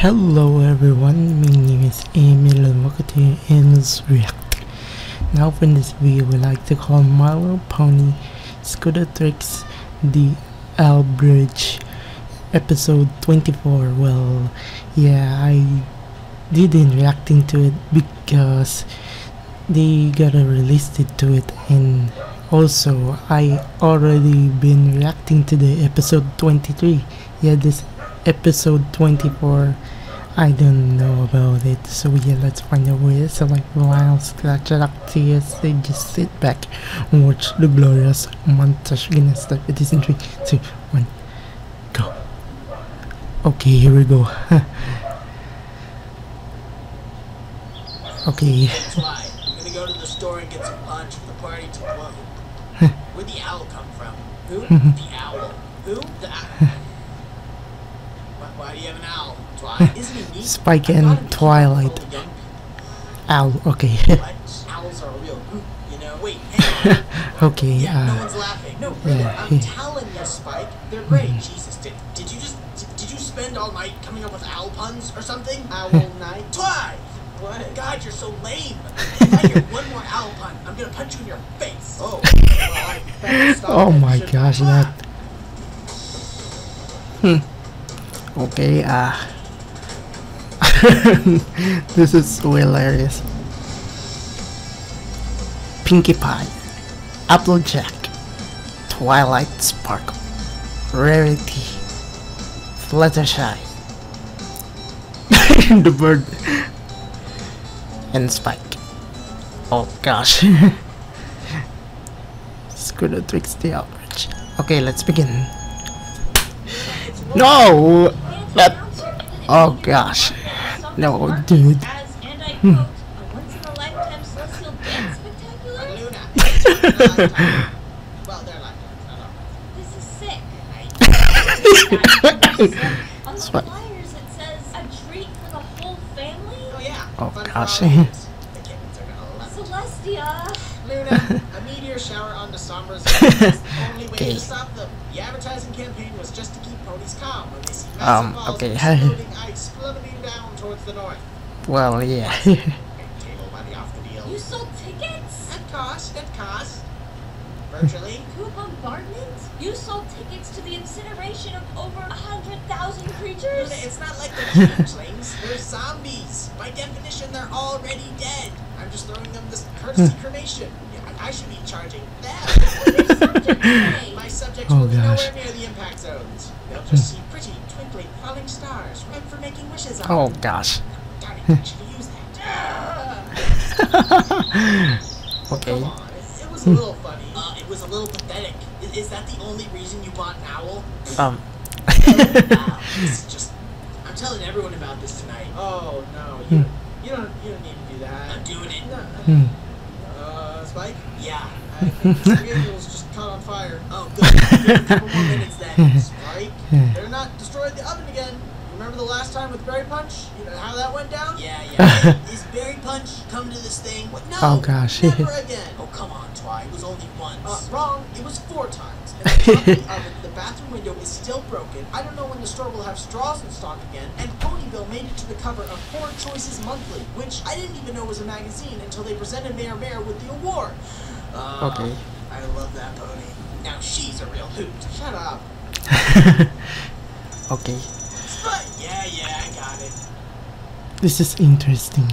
Hello everyone, my name is Emil and welcome to Emil's React. Now for this video we like to call My Little Pony Scootertrix the Abridged episode 24. Well, yeah, I didn't reacting to it because they gotta released it to it. And also I already been reacting to the episode 23. Yeah, this episode 24 I don't know about it. So yeah let's find out where so like while scratch tears they just sit back and watch the glorious montage gonna start it is in 3 2 1 go. Okay here we go okay? I'm gonna go to the store and get some lunch for the party to blow. Where'd the owl come from? Who? the owl. Who? The owl. why, do you have an owl? Why? Isn't he neat? Spike and thought it'd be Twilight. cool for young people. ow okay? Owls are a real group, you know? Wait, okay Yeah, no uh one's laughing. No, really, yeah. I'm telling you, Spike. They're great. Jesus, did, did you just did, you spend all night coming up with owl puns or something? Owl night. Twy. What? God, you're so lame. If I hear one more owl pun, I'm gonna punch you in your face. Oh. Well, I better stop oh and my shouldn't gosh that hmm okay uh this is so hilarious Pinkie Pie Applejack Twilight Sparkle Rarity Fluttershy the bird and Spike. Oh gosh. Scootertrix the Outreach okay let's begin. No! That oh gosh. No dude. Hmm. As, and love gosh. Celestia! Luna, a meteor shower on the Sombras is the only way Okay. to stop them. The advertising campaign was just to keep ponies calm when they see massive Um, balls okay. of exploding ice plummeting down towards the north. well yeah Table money off the deal. You sold tickets? At cost, at cost. Virtually. Coup bombardment? You sold tickets to the incineration of over a hundred thousand creatures? It's not like they're changelings. They're zombies. By definition, they're already dead. I'm just throwing them this courtesy cremation. Yeah, I should be charging them. My subjects Oh, will be nowhere near the impact zones. They'll just hmm. see pretty, twinkling, falling stars ripe for making wishes on. oh gosh Darn it, I should used that. okay it, it was a hmm. little funny. It was a little pathetic. Is, is that the only reason you bought an owl? um wow, just. I'm telling everyone about this tonight. Oh no, you, you don't, you don't need to do that. I'm doing it. hmm. Uh, Spike? Yeah. I think the vehicle's just caught on fire. Oh, good. Give a couple more minutes then. Spike? They're not destroyed the oven again. Remember the last time with Berry Punch? You know how that went down? Yeah, yeah. Is Berry Punch coming to this thing? What? No. Oh, gosh. Never again. Oh, come on, Twy. It was only once. Uh, wrong. It was four times. And the, top of the oven, the bathroom window is still broken. I don't know when the store will have straws in stock again. And Ponyville made it to the cover of Poor Choices Monthly, which I didn't even know was a magazine until they presented Mayor Mare with the award. Uh, Okay. I love that pony. Now she's a real hoot. Shut up. okay But yeah, yeah, I got it. this is interesting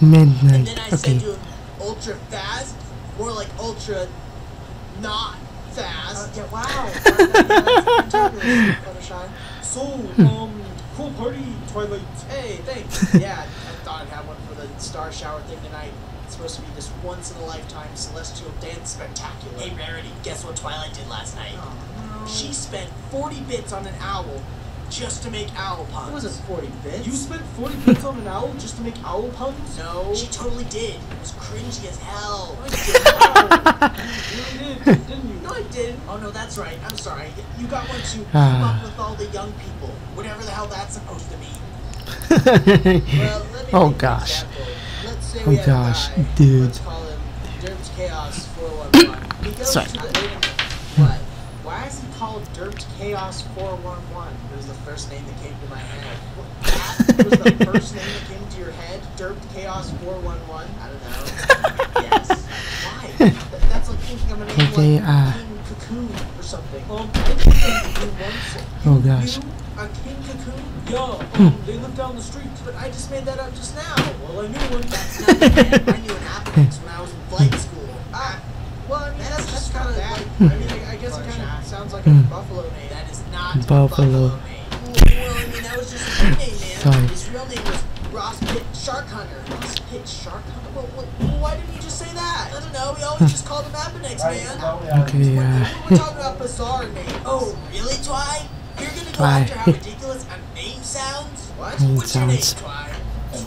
And midnight then I okay said to him, ultra fast, more like ultra not fast. yeah, wow. Fluttershy. So, um, cool party, Twilight. Hey, thanks. yeah, I thought I'd have one for the star shower thing tonight. It's supposed to be this once in a lifetime celestial dance spectacular. Hey, Rarity, guess what Twilight did last night? She spent 40 bits on an owl just to make owl puns. It wasn't 40 bits. You spent 40 bits on an owl just to make owl puns? No. She totally did. It was cringy as hell. You really did, didn't you? No, I didn't. Oh, no, that's right. I'm sorry. You got one to keep Ah. up with all the young people. Whatever the hell that's supposed to mean. Well, let me Oh, gosh. Let's say Oh, we gosh, dude. Let's called Derped Chaos 411? It was the first name that came to my head. What, that was the first name that came to your head? Derped Chaos 411? I don't know. yes. Why? That, that's like thinking of a name Okay, like uh, King Cocoon or something. Um, King Oh, gosh. You? A King Cocoon? Yeah, um, they live down the street. But I just made that up just now. Well, I knew one. That's not. I knew an Appenix when I was in flight school. Ah, well, I mean, that's, that's kind of like, I mean, like a Hmm. buffalo name. That is not Buffalo. buffalo name. Well, well, I mean, that was just a nickname, man. Sorry. His real name was Ross Pitt Shark Hunter. Ross Pitt Shark Hunter? Well, well, well, why didn't you just say that? I don't know. We always just called him Appenix, man. Okay, We're, uh, we're talking about bizarre names. Oh, really, Twy? You're gonna go Twy. after how ridiculous a name sounds? What? Name What's your name. Twy?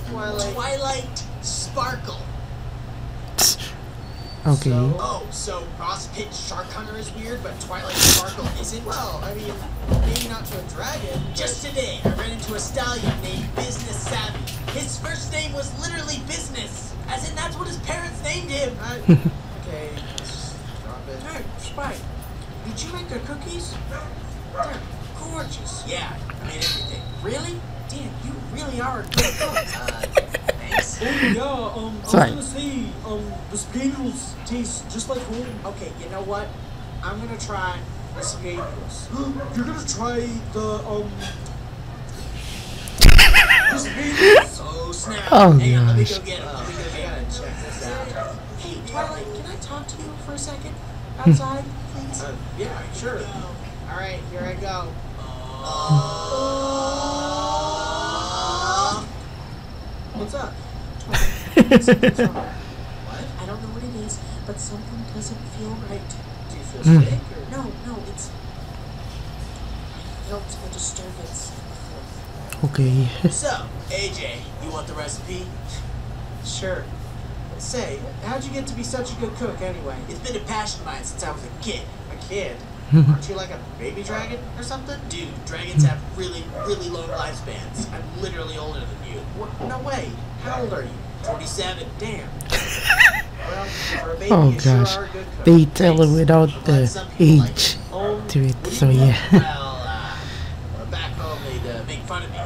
Twilight. Twilight Sparkle. Okay. Oh, so Ross Pitt Shark Hunter is weird, but Twilight Sparkle isn't? Well, I mean, maybe not to a dragon. Just today, I ran into a stallion named Business Savvy. His first name was literally Business, as in that's what his parents named him. okay, let's drop it. Hey, Spike, did you make the cookies? They're gorgeous. Yeah, I made everything. Really? Dan, you really are a good cook. Uh, thanks. Oh, yeah, um, I was Sorry. gonna say, um, the spaghettios taste just like home. Okay, you know what? I'm gonna try the spaghettios. You're gonna try the, um, Oh snap! Oh, Hang on, let me gosh. go get it. Let me go get it. Check this out. Hey, Twilight, can I talk to you for a second Hmm. outside, I don't know what it is, but something doesn't feel right. Do you feel Hmm. sick or no? No, it's. I felt a disturbance. Okay. So, AJ, you want the recipe? Sure. Say, how'd you get to be such a good cook anyway? It's been a passion of mine since I was a kid. A kid? Aren't you like a baby dragon or something? Dude, dragons have really, really long lifespans. I'm literally older than you. What? No way. How old are you? 47. Damn. well, for a baby, Oh, you sure gosh. are a good cook. They tell Thanks. without the some age it. to it, what do you so yeah. Well, uh, back home they'd uh, make fun of me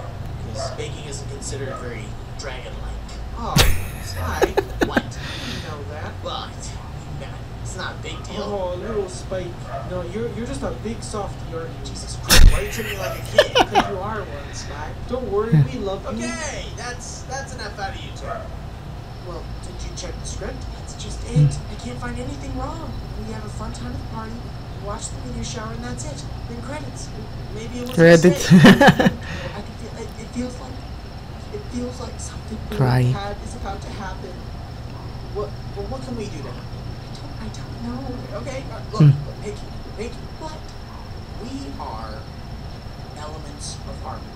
because baking isn't considered very dragon-like. Oh, Spy, what? You know that? Well, it's, it's not a big deal. Oh, little Spike. No, you're, you're just a big softy, aren't? Jesus Christ, why are you treating me like a kid? Because you are one, Spike. Don't worry, we love you. Okay, that's that's enough out of you two. Well, did you check the script? That's just it. I can't find anything wrong. We have a fun time at the party. Watch the meteor shower, and that's it. Then credits. Maybe it was a Credit. mistake. I can feel, it, it feels like it feels like something really bad is about to happen. What? Well, what can we do now? I don't. I don't know. Okay. Uh, look, Hmm. Pinkie, Pinkie. What? We are elements of harmony.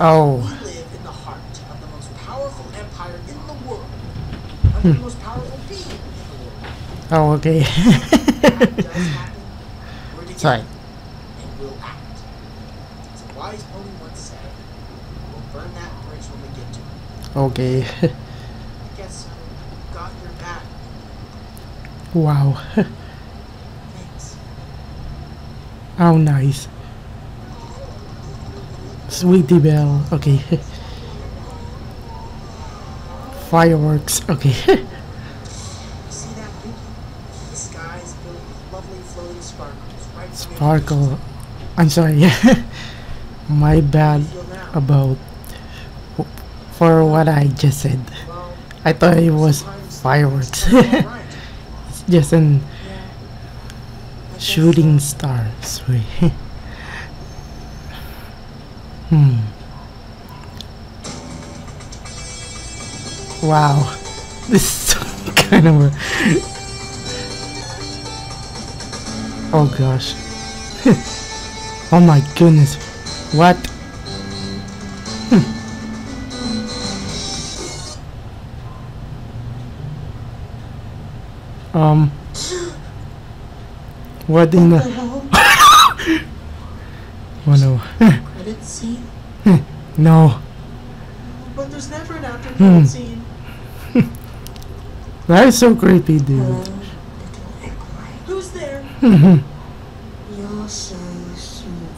Oh. We live in the heart of the most powerful empire in the world. Of the hmm. most powerful being in the world. Oh, okay. Happen. We're together. Sorry. And we'll act. As a wise pony once said, we'll burn that bridge when we get to it. Okay. I guess I got your back. wow. Thanks. How nice. Sweetie Belle. Okay. Fireworks. Okay. You see that, Pinkie? The sky is filled with lovely floating sparkles right from your Sparkle. I'm sorry. My bad about for what I just said. I thought it was fireworks. it's just an shooting star. Sorry. hmm. Wow. This is kind of a. Oh gosh. oh my goodness. What? Hmm. Um. What in the. oh no. Credit scene? no. but there's never an after Hmm. credit scene. That is so creepy, dude. equine. Who's there? You're so small,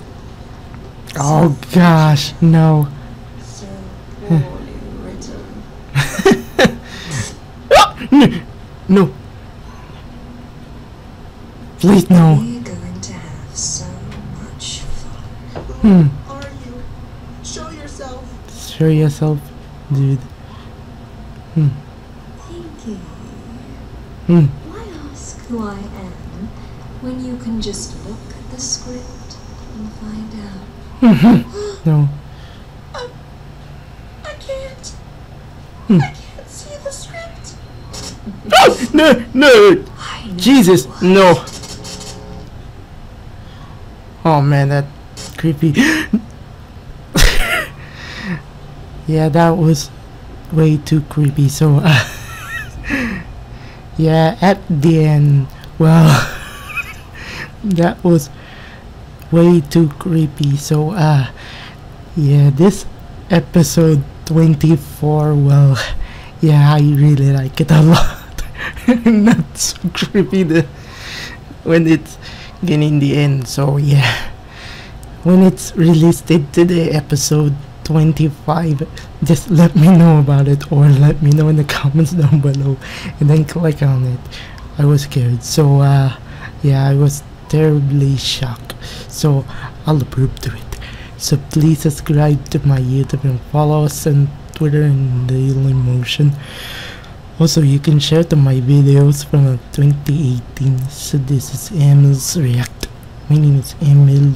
oh gosh, no. so poorly written. No. Please no. We're going to have so much fun. Hmm. Are you? Show yourself. Show yourself, dude. Pinkie, Hmm. why ask who I am when you can just look at the script and find out? No. I I can't. Hmm. I can't see the script. Oh, no, no. Jesus, what. no. Oh man, that creepy. yeah, that was way too creepy. So, uh, yeah, at the end, well, that was way too creepy. So, uh, yeah, this episode 24, well, yeah, I really like it a lot. Not so creepy the, when it's getting the end. So, yeah, when it's released today, episode 25, just let me know about it or let me know in the comments down below and then click on it. I was scared. So, uh, yeah, I was terribly shocked. So, I'll approve to it. So please subscribe to my YouTube and follow us on Twitter and Dailymotion. Also, you can share to my videos from uh, 2018. So this is Emil's React. My name is Emil.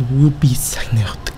Signing out.